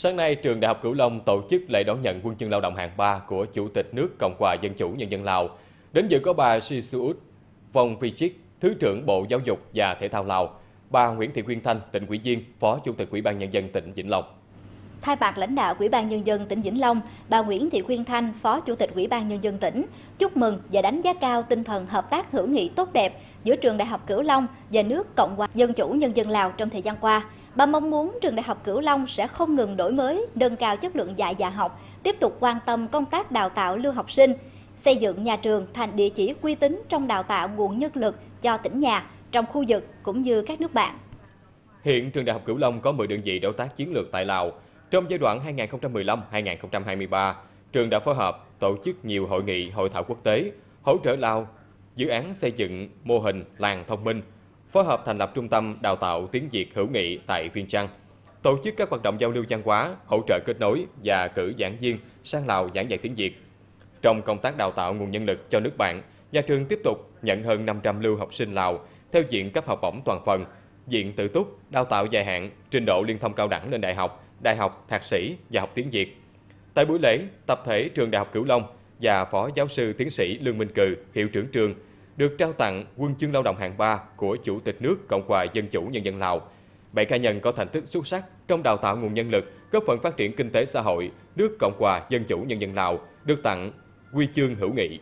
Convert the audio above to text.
Sáng nay, trường Đại học Cửu Long tổ chức lễ đón nhận quân chương lao động hạng 3 của Chủ tịch nước Cộng hòa Dân chủ Nhân dân Lào. Đến dự có bà Sisuut Vong Vichik, Thứ trưởng Bộ Giáo dục và Thể thao Lào, bà Nguyễn Thị Quyên Thanh, tỉnh ủy viên, Phó Chủ tịch Ủy ban Nhân dân tỉnh Vĩnh Long. Thay mặt lãnh đạo Ủy ban Nhân dân tỉnh Vĩnh Long, bà Nguyễn Thị Quyên Thanh, Phó Chủ tịch Ủy ban Nhân dân tỉnh, chúc mừng và đánh giá cao tinh thần hợp tác hữu nghị tốt đẹp giữa trường Đại học Cửu Long và nước Cộng hòa Dân chủ Nhân dân Lào trong thời gian qua. Bà mong muốn trường Đại học Cửu Long sẽ không ngừng đổi mới, nâng cao chất lượng dạy và học, tiếp tục quan tâm công tác đào tạo lưu học sinh, xây dựng nhà trường thành địa chỉ uy tín trong đào tạo nguồn nhân lực cho tỉnh nhà, trong khu vực cũng như các nước bạn. Hiện trường Đại học Cửu Long có 10 đơn vị đối tác chiến lược tại Lào. Trong giai đoạn 2015-2023, trường đã phối hợp tổ chức nhiều hội nghị, hội thảo quốc tế, hỗ trợ Lào dự án xây dựng mô hình làng thông minh, phối hợp thành lập trung tâm đào tạo tiếng Việt hữu nghị tại Viên Trăng, tổ chức các hoạt động giao lưu văn hóa, hỗ trợ kết nối và cử giảng viên sang Lào giảng dạy tiếng Việt. Trong công tác đào tạo nguồn nhân lực cho nước bạn, nhà trường tiếp tục nhận hơn 500 lưu học sinh Lào theo diện cấp học bổng toàn phần, diện tự túc, đào tạo dài hạn, trình độ liên thông cao đẳng lên đại học, đại học, thạc sĩ và học tiếng Việt. Tại buổi lễ, tập thể trường Đại học Cửu Long và Phó Giáo sư Tiến sĩ Lương Minh Cừ, Hiệu trưởng trường, được trao tặng huân chương lao động hạng 3 của Chủ tịch nước Cộng hòa Dân chủ Nhân dân Lào. Bảy cá nhân có thành tích xuất sắc trong đào tạo nguồn nhân lực, góp phần phát triển kinh tế xã hội nước Cộng hòa Dân chủ Nhân dân Lào được tặng huy chương hữu nghị.